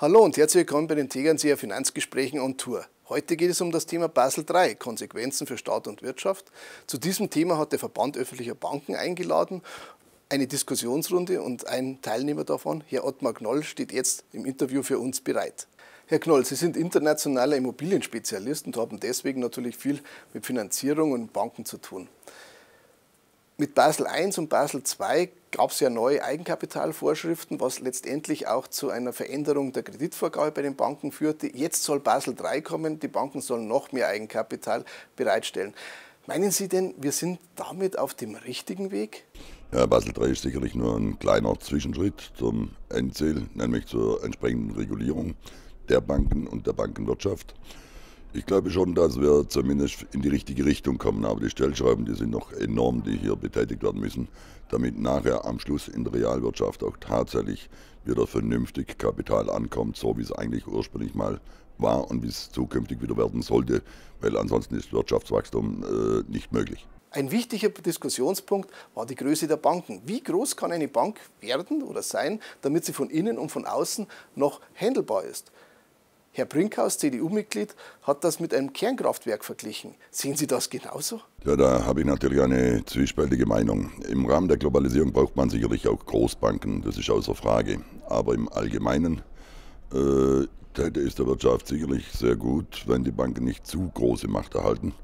Hallo und herzlich willkommen bei den Tegernseer Finanzgesprächen on Tour. Heute geht es um das Thema Basel III, Konsequenzen für Staat und Wirtschaft. Zu diesem Thema hat der Verband öffentlicher Banken eingeladen. Eine Diskussionsrunde und ein Teilnehmer davon, Herr Ottmar Knoll, steht jetzt im Interview für uns bereit. Herr Knoll, Sie sind internationaler Immobilienspezialist und haben deswegen natürlich viel mit Finanzierung und Banken zu tun. Mit Basel I und Basel II gab es ja neue Eigenkapitalvorschriften, was letztendlich auch zu einer Veränderung der Kreditvorgabe bei den Banken führte. Jetzt soll Basel III kommen, die Banken sollen noch mehr Eigenkapital bereitstellen. Meinen Sie denn, wir sind damit auf dem richtigen Weg? Ja, Basel III ist sicherlich nur ein kleiner Zwischenschritt zum Endziel, nämlich zur entsprechenden Regulierung der Banken und der Bankenwirtschaft. Ich glaube schon, dass wir zumindest in die richtige Richtung kommen, aber die Stellschrauben, die sind noch enorm, die hier betätigt werden müssen, damit nachher am Schluss in der Realwirtschaft auch tatsächlich wieder vernünftig Kapital ankommt, so wie es eigentlich ursprünglich mal war und wie es zukünftig wieder werden sollte, weil ansonsten ist Wirtschaftswachstum äh, nicht möglich. Ein wichtiger Diskussionspunkt war die Größe der Banken. Wie groß kann eine Bank werden oder sein, damit sie von innen und von außen noch handelbar ist? Herr Brinkhaus, CDU-Mitglied, hat das mit einem Kernkraftwerk verglichen. Sehen Sie das genauso? Ja, da habe ich natürlich eine zwiespältige Meinung. Im Rahmen der Globalisierung braucht man sicherlich auch Großbanken, das ist außer Frage. Aber im Allgemeinen äh, täte es der Wirtschaft sicherlich sehr gut, wenn die Banken nicht zu große Macht erhalten.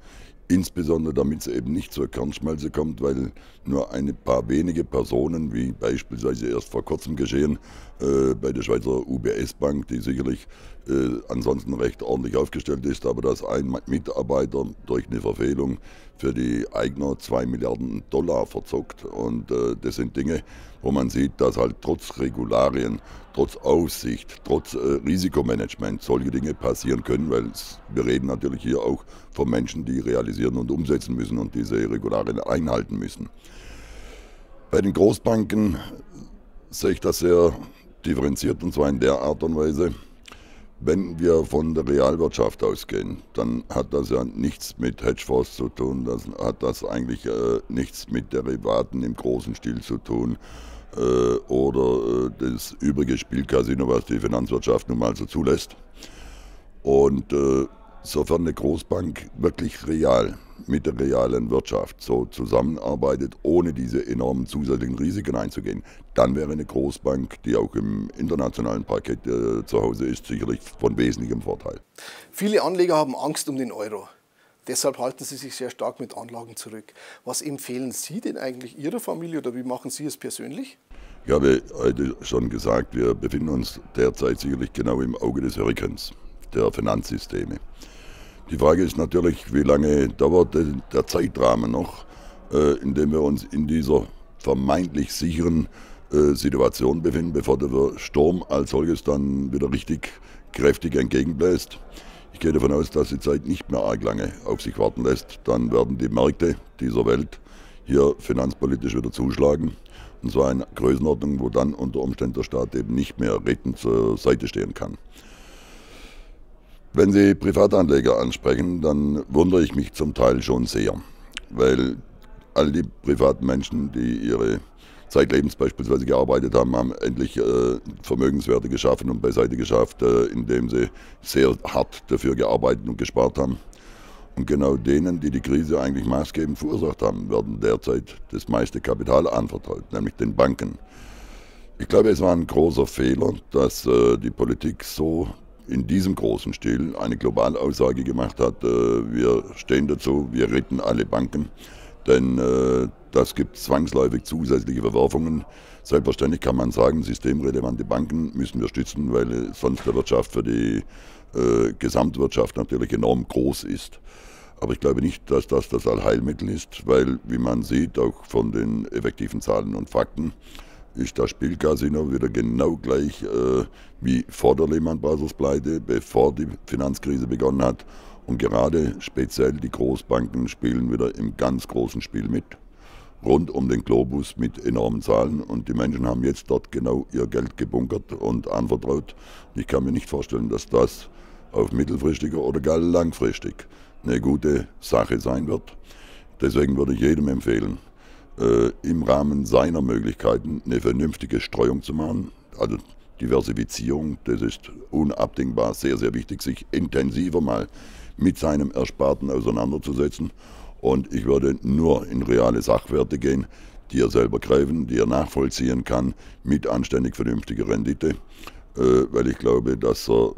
Insbesondere damit es eben nicht zur Kernschmelze kommt, weil nur ein paar wenige Personen, wie beispielsweise erst vor kurzem geschehen äh, bei der Schweizer UBS Bank, die sicherlich äh, ansonsten recht ordentlich aufgestellt ist, aber dass ein Mitarbeiter durch eine Verfehlung für die Eigner zwei Milliarden Dollar verzockt. Und äh, das sind Dinge, wo man sieht, dass halt trotz Regularien, trotz Aufsicht, trotz äh, Risikomanagement solche Dinge passieren können, weil wir reden natürlich hier auch von Menschen, die realisieren und umsetzen müssen und diese Regularien einhalten müssen. Bei den Großbanken sehe ich das sehr differenziert und zwar in der Art und Weise, wenn wir von der Realwirtschaft ausgehen, dann hat das ja nichts mit Hedgefonds zu tun, das hat das eigentlich äh, nichts mit Derivaten im großen Stil zu tun äh, oder äh, das übrige Spielcasino, was die Finanzwirtschaft nun mal so zulässt. Und äh, sofern eine Großbank wirklich real mit der realen Wirtschaft so zusammenarbeitet, ohne diese enormen zusätzlichen Risiken einzugehen, dann wäre eine Großbank, die auch im internationalen Parkett äh, zu Hause ist, sicherlich von wesentlichem Vorteil. Viele Anleger haben Angst um den Euro. Deshalb halten sie sich sehr stark mit Anlagen zurück. Was empfehlen Sie denn eigentlich Ihrer Familie oder wie machen Sie es persönlich? Ich habe heute schon gesagt, wir befinden uns derzeit sicherlich genau im Auge des Hurrikans, der Finanzsysteme. Die Frage ist natürlich, wie lange dauert der Zeitrahmen noch, äh, in dem wir uns in dieser vermeintlich sicheren äh, Situation befinden, bevor der Sturm als solches dann wieder richtig kräftig entgegenbläst. Ich gehe davon aus, dass die Zeit nicht mehr arg lange auf sich warten lässt. Dann werden die Märkte dieser Welt hier finanzpolitisch wieder zuschlagen. Und zwar in Größenordnung, wo dann unter Umständen der Staat eben nicht mehr rettend zur Seite stehen kann. Wenn Sie Privatanleger ansprechen, dann wundere ich mich zum Teil schon sehr, weil all die privaten Menschen, die ihre zeitlebens beispielsweise gearbeitet haben, haben endlich äh, Vermögenswerte geschaffen und beiseite geschafft, äh, indem sie sehr hart dafür gearbeitet und gespart haben. Und genau denen, die die Krise eigentlich maßgebend verursacht haben, werden derzeit das meiste Kapital anvertraut, nämlich den Banken. Ich glaube, es war ein großer Fehler, dass äh, die Politik so in diesem großen Stil eine Globalaussage gemacht hat, äh, wir stehen dazu, wir retten alle Banken, denn äh, das gibt zwangsläufig zusätzliche Verwerfungen. Selbstverständlich kann man sagen, systemrelevante Banken müssen wir stützen, weil sonst der Wirtschaft für die äh, Gesamtwirtschaft natürlich enorm groß ist. Aber ich glaube nicht, dass das das Allheilmittel ist, weil, wie man sieht, auch von den effektiven Zahlen und Fakten, ist das Spielcasino wieder genau gleich äh, wie vor der Lehman Brothers Pleite, bevor die Finanzkrise begonnen hat. Und gerade speziell die Großbanken spielen wieder im ganz großen Spiel mit. Rund um den Globus mit enormen Zahlen. Und die Menschen haben jetzt dort genau ihr Geld gebunkert und anvertraut. Ich kann mir nicht vorstellen, dass das auf mittelfristiger oder gar langfristig eine gute Sache sein wird. Deswegen würde ich jedem empfehlen, äh, im Rahmen seiner Möglichkeiten eine vernünftige Streuung zu machen. Also Diversifizierung, das ist unabdingbar sehr, sehr wichtig, sich intensiver mal mit seinem Ersparten auseinanderzusetzen. Und ich würde nur in reale Sachwerte gehen, die er selber greifen, die er nachvollziehen kann, mit anständig vernünftiger Rendite, äh, weil ich glaube, dass er,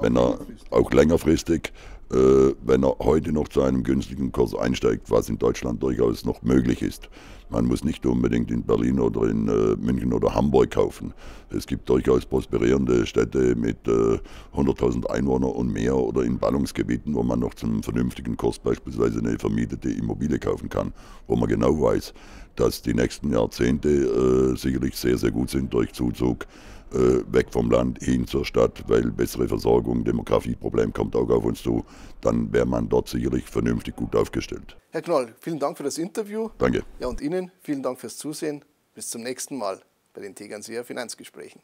wenn er auch längerfristig, wenn er heute noch zu einem günstigen Kurs einsteigt, was in Deutschland durchaus noch möglich ist. Man muss nicht unbedingt in Berlin oder in äh, München oder Hamburg kaufen. Es gibt durchaus prosperierende Städte mit äh, 100.000 Einwohnern und mehr oder in Ballungsgebieten, wo man noch zum vernünftigen Kurs beispielsweise eine vermietete Immobilie kaufen kann, wo man genau weiß, dass die nächsten Jahrzehnte äh, sicherlich sehr, sehr gut sind durch Zuzug äh, weg vom Land hin zur Stadt, weil bessere Versorgung, Demografieproblem kommt auch auf uns zu, dann wäre man dort sicherlich vernünftig gut aufgestellt. Herr Knoll, vielen Dank für das Interview. Danke. Ja, und Ihnen vielen Dank fürs Zusehen. Bis zum nächsten Mal bei den Tegernseer Finanzgesprächen.